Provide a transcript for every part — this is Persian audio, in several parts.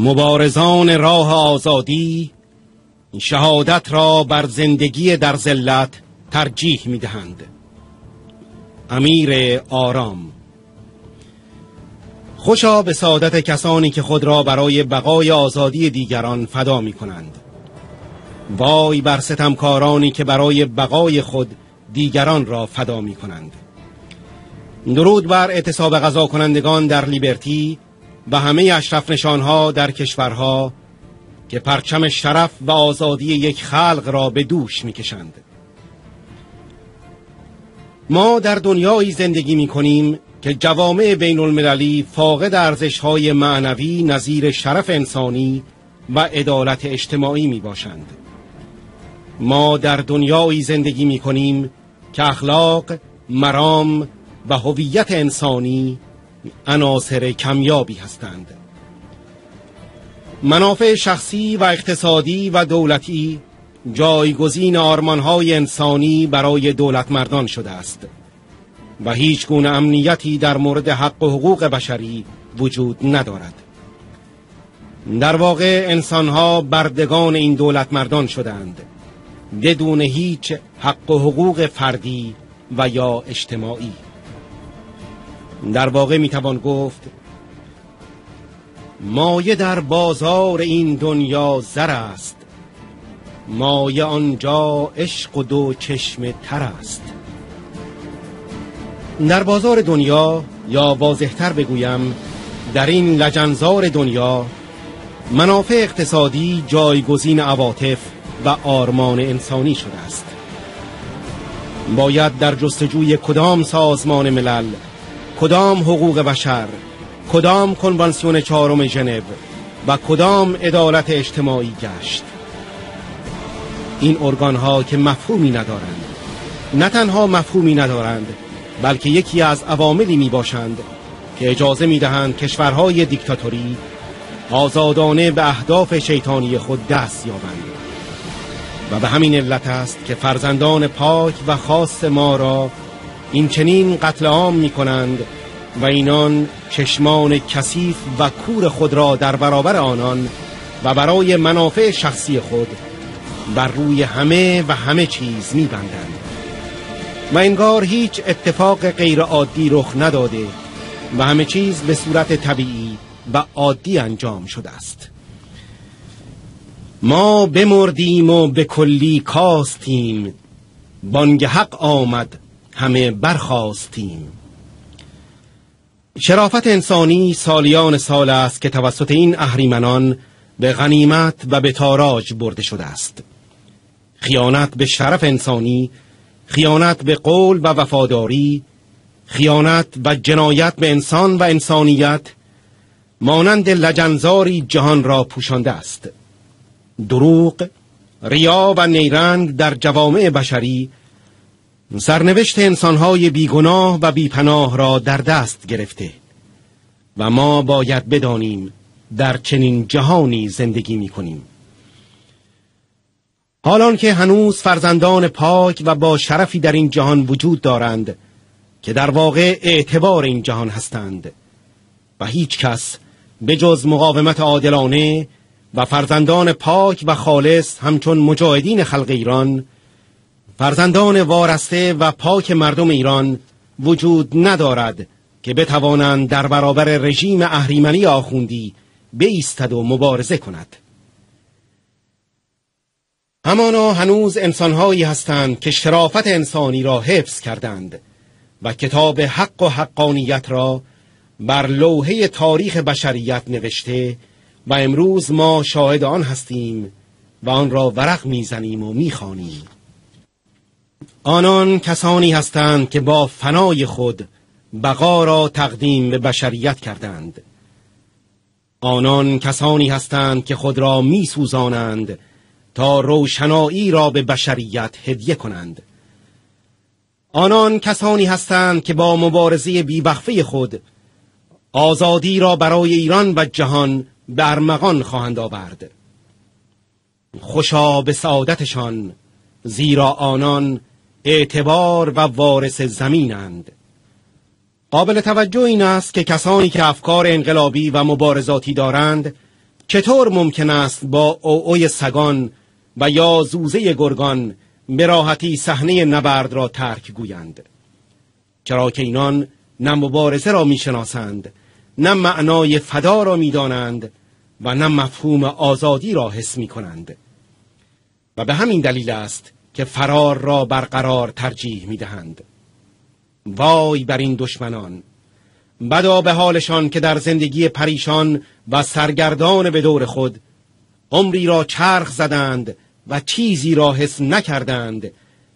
مبارزان راه آزادی شهادت را بر زندگی در ذلت ترجیح می دهند امیر آرام. خوشا به سعادت کسانی که خود را برای بقای آزادی دیگران فدا می کنند وای بر ستمکارانی که برای بقای خود دیگران را فدا می کنند درود بر اعتصاب غذا کنندگان در لیبرتی و همه اشرف نشانها در کشورها که پرچم شرف و آزادی یک خلق را به دوش می‌کشند ما در دنیایی زندگی می کنیم که جوامع بین المللی فاقد ارزش های معنوی نظیر شرف انسانی و عدالت اجتماعی می باشند. ما در دنیایی زندگی می کنیم که اخلاق، مرام و هویت انسانی عناصر کمیابی هستند. منافع شخصی و اقتصادی و دولتی جایگزین آرمانهای انسانی برای دولت مردان شده است و هیچ گونه امنیتی در مورد حق و حقوق بشری وجود ندارد. در واقع انسانها بردگان این دولت مردان شدند بدون هیچ حق و حقوق فردی و یا اجتماعی. در واقع می‌توان گفت مایه در بازار این دنیا زر است. مایه آنجا عشق و دو چشم تر است. در بازار دنیا یا واضحتر بگویم در این لجنزار دنیا منافع اقتصادی جایگزین عواطف و آرمان انسانی شده است. باید در جستجوی کدام سازمان ملل کدام حقوق بشر کدام کنوانسیون چهارم ژنو و کدام عدالت اجتماعی گشت. این ارگان ها که مفهومی ندارند نه تنها مفهومی ندارند بلکه یکی از عواملی می باشند که اجازه می دهند کشورهای دیکتاتوری آزادانه به اهداف شیطانی خود دست یابند. و به همین علت است که فرزندان پاک و خاص ما را این چنین قتل عام می کنند و اینان چشمان کثیف و کور خود را در برابر آنان و برای منافع شخصی خود بر روی همه و همه چیز می بندند و انگار هیچ اتفاق غیر عادی رخ نداده و همه چیز به صورت طبیعی و عادی انجام شده است. ما بمردیم و به کلی کاستیم. بانگ حق آمد همه برخواستیم شرافت انسانی سالیان سال است که توسط این اهریمنان به غنیمت و به تاراج برده شده است. خیانت به شرف انسانی خیانت به قول و وفاداری خیانت و جنایت به انسان و انسانیت مانند لجنزاری جهان را پوشانده است. دروغ ریا و نیرنگ در جوامع بشری سرنوشت انسانهای بیگناه و بیپناه را در دست گرفته و ما باید بدانیم در چنین جهانی زندگی می کنیم حالان که هنوز فرزندان پاک و با شرفی در این جهان وجود دارند که در واقع اعتبار این جهان هستند و هیچ کس به جز مقاومت عادلانه و فرزندان پاک و خالص همچون مجاهدین خلق ایران فرزندان وارسته و پاک مردم ایران وجود ندارد که بتوانند در برابر رژیم اهریمنی آخوندی بیستد و مبارزه کند. همانا هنوز انسانهایی هستند که شرافت انسانی را حفظ کردند و کتاب حق و حقانیت را بر لوحه تاریخ بشریت نوشته و امروز ما شاهد آن هستیم و آن را ورق می‌زنیم و می‌خوانیم. آنان کسانی هستند که با فنای خود بقا را تقدیم به بشریت کردند. آنان کسانی هستند که خود را می سوزانند تا روشنایی را به بشریت هدیه کنند. آنان کسانی هستند که با مبارزه بیوقفه خود آزادی را برای ایران و جهان به خواهند آورد. خوشا به سعادتشان زیرا آنان اعتبار و وارث زمینند. قابل توجه این است که کسانی که افکار انقلابی و مبارزاتی دارند چطور ممکن است با اوی سگان و یا زوزه گرگان به راحتی صحنه نبرد را ترک گویند. چرا که اینان نه مبارزه را می‌شناسند نه معنای فدا را می‌دانند و نه مفهوم آزادی را حس می کنند و به همین دلیل است که فرار را برقرار ترجیح می دهند وای بر این دشمنان. بدا به حالشان که در زندگی پریشان و سرگردان به دور خود عمری را چرخ زدند و چیزی را حس نکردند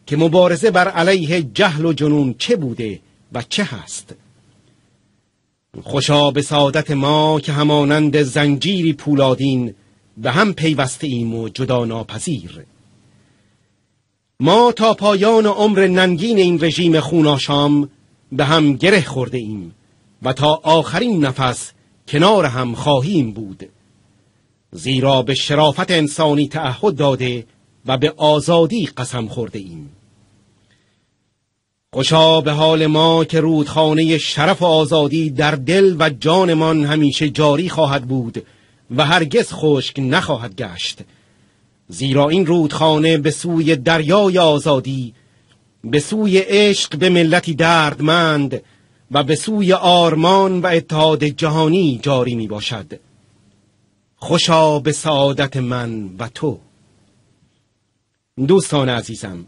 که مبارزه بر علیه جهل و جنون چه بوده و چه هست. خوشا به سعادت ما که همانند زنجیری پولادین به هم پیوسته ایم و جدا ناپذیر. ما تا پایان عمر ننگین این رژیم خوناشام به هم گره خورده ایم و تا آخرین نفس کنار هم خواهیم بود. زیرا به شرافت انسانی تعهد داده و به آزادی قسم خورده ایم. خوشا به حال ما که رودخانه شرف و آزادی در دل و جانمان همیشه جاری خواهد بود و هرگز خشک نخواهد گشت. زیرا این رودخانه به سوی دریای آزادی به سوی عشق به ملتی دردمند و به سوی آرمان و اتحاد جهانی جاری می باشد خوشا به سعادت من و تو. دوستان عزیزم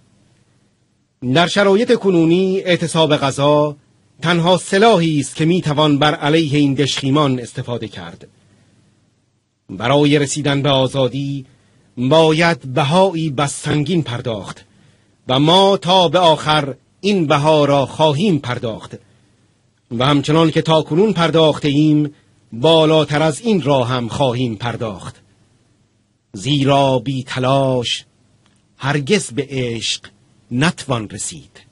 در شرایط کنونی اعتصاب غذا تنها سلاحی است که می‌توان بر علیه این دشخیمان استفاده کرد. برای رسیدن به آزادی باید بهایی سنگین پرداخت و ما تا به آخر این بها را خواهیم پرداخت و همچنان که تا کنون پرداخته ایم بالاتر از این را هم خواهیم پرداخت. زیرا بی تلاش هرگز به عشق نتوان رسید.